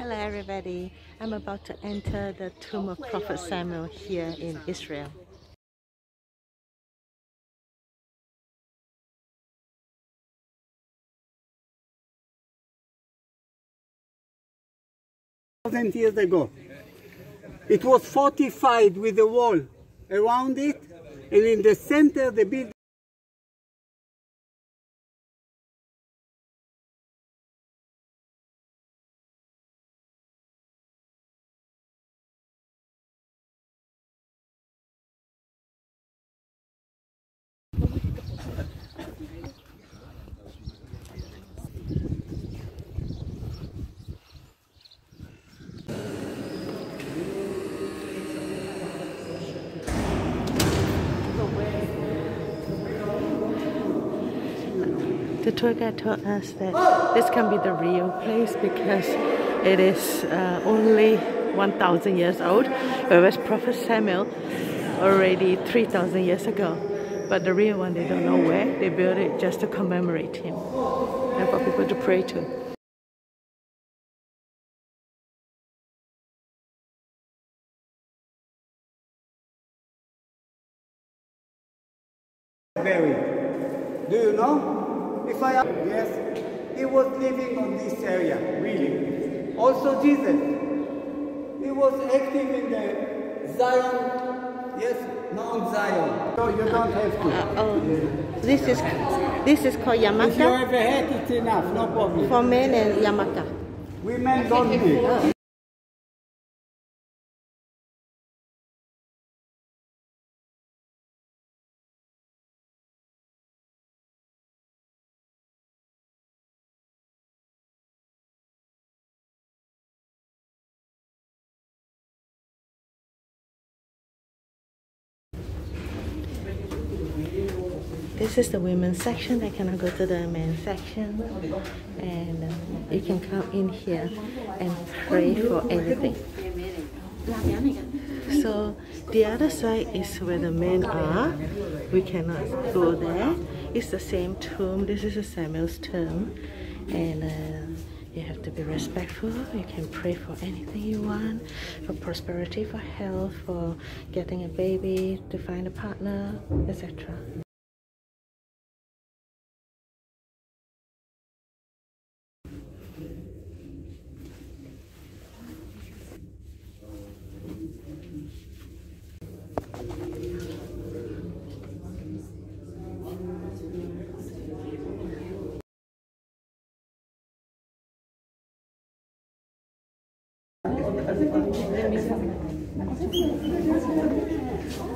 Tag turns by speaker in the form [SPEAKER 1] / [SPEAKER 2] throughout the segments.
[SPEAKER 1] Hello everybody. I'm about to enter the tomb of Prophet Samuel here in Israel.
[SPEAKER 2] thousand years ago. It was fortified with a wall around it, and in the center the building.
[SPEAKER 1] The tour guide told us that this can be the real place because it is uh, only 1,000 years old, whereas Prophet Samuel already 3,000 years ago. But the real one, they don't know where. They built it just to commemorate him and for people to pray to.
[SPEAKER 2] buried. Do you know? If I yes, he was living on this area, really. Also Jesus. He was active in the Zion, yes, Mount Zion. No, you don't have to.
[SPEAKER 1] Uh, oh, this is this is called
[SPEAKER 2] If you
[SPEAKER 1] Yamaka
[SPEAKER 2] have a head, it's enough, no problem.
[SPEAKER 1] for men and Yamaka.
[SPEAKER 2] Women don't need.
[SPEAKER 1] This is the women's section. I cannot go to the men's section, and um, you can come in here and pray for anything. So the other side is where the men are. We cannot go there. It's the same tomb. This is a Samuel's tomb, and uh, you have to be respectful. You can pray for anything you want, for prosperity, for health, for getting a baby, to find a partner, etc.
[SPEAKER 2] 全然違う。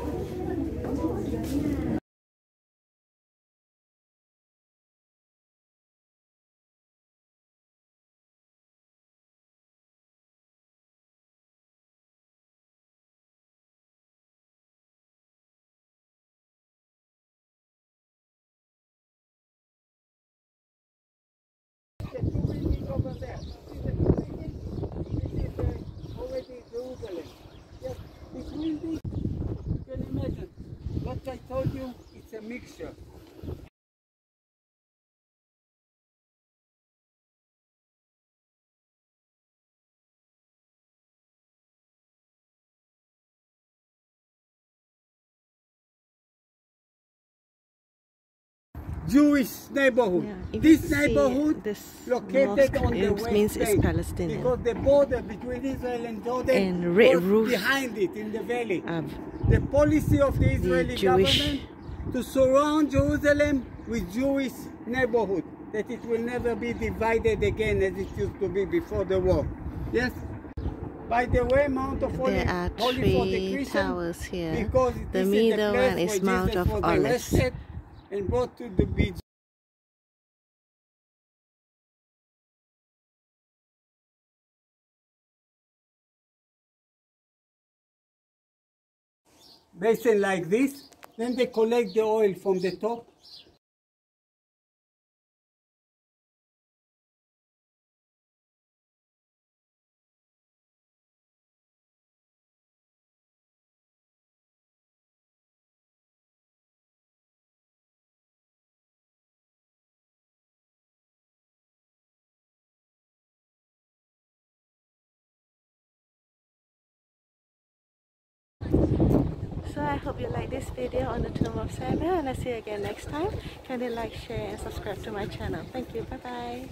[SPEAKER 2] Mixture. Jewish neighborhood.
[SPEAKER 1] Yeah,
[SPEAKER 2] This neighborhood
[SPEAKER 1] this
[SPEAKER 2] located on the
[SPEAKER 1] it
[SPEAKER 2] west
[SPEAKER 1] means it's Palestinian.
[SPEAKER 2] because the border between Israel and Jordan
[SPEAKER 1] And red
[SPEAKER 2] was
[SPEAKER 1] roofs.
[SPEAKER 2] behind it in the valley. The policy of the Israeli
[SPEAKER 1] Jewish-
[SPEAKER 2] government to surround Jerusalem with Jewish neighborhood, that it will never be divided again as it used to be before the war. Yes. By the way, Mount of Olives,
[SPEAKER 1] There are
[SPEAKER 2] holy for the
[SPEAKER 1] three towers here.
[SPEAKER 2] because
[SPEAKER 1] The middle
[SPEAKER 2] is the
[SPEAKER 1] one is Mount
[SPEAKER 2] Jesus
[SPEAKER 1] of Olives.
[SPEAKER 2] and brought to the beach. basin like this. Then they collect the oil from the top.
[SPEAKER 1] So I hope you like this video on the tomb of Samuel and I'll see you again next time. Kindly like, share and subscribe to my channel. Thank you. Bye bye.